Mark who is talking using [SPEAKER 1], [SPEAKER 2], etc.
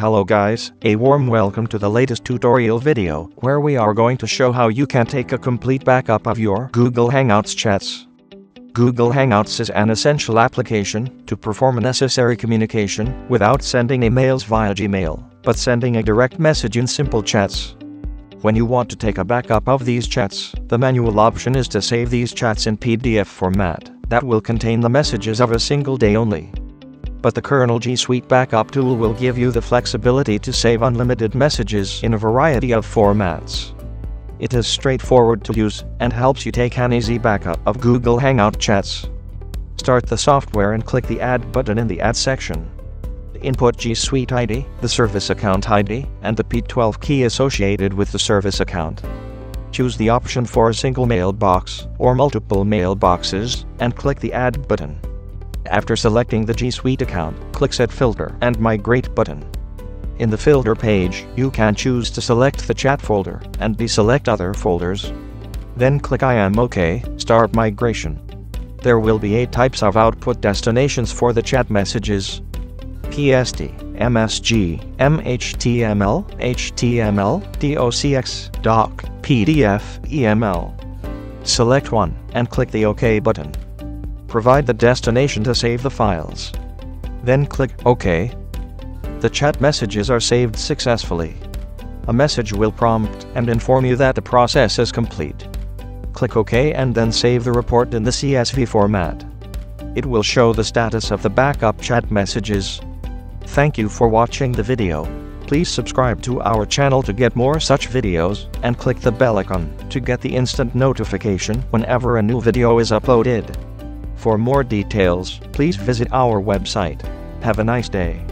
[SPEAKER 1] Hello guys, a warm welcome to the latest tutorial video where we are going to show how you can take a complete backup of your Google Hangouts chats. Google Hangouts is an essential application to perform necessary communication without sending emails via Gmail, but sending a direct message in simple chats. When you want to take a backup of these chats, the manual option is to save these chats in PDF format that will contain the messages of a single day only but the kernel G Suite backup tool will give you the flexibility to save unlimited messages in a variety of formats. It is straightforward to use and helps you take an easy backup of Google Hangout chats. Start the software and click the Add button in the Add section. Input G Suite ID, the service account ID, and the P12 key associated with the service account. Choose the option for a single mailbox or multiple mailboxes and click the Add button. After selecting the G Suite account, click Set Filter and Migrate button. In the filter page, you can choose to select the chat folder and deselect other folders. Then click I am OK, start migration. There will be eight types of output destinations for the chat messages. PST, MSG, MHTML, HTML, DOCX, DOC, PDF, EML. Select one and click the OK button provide the destination to save the files. Then click OK. The chat messages are saved successfully. A message will prompt and inform you that the process is complete. Click OK and then save the report in the CSV format. It will show the status of the backup chat messages. Thank you for watching the video. Please subscribe to our channel to get more such videos, and click the bell icon to get the instant notification whenever a new video is uploaded. For more details, please visit our website. Have a nice day.